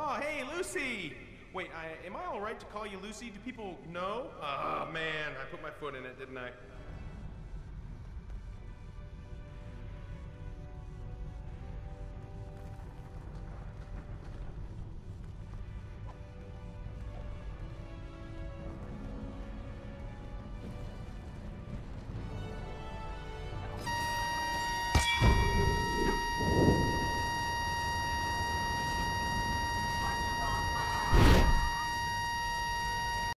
Oh, hey, Lucy! Wait, I, am I all right to call you Lucy? Do people know? Oh, man, I put my foot in it, didn't I?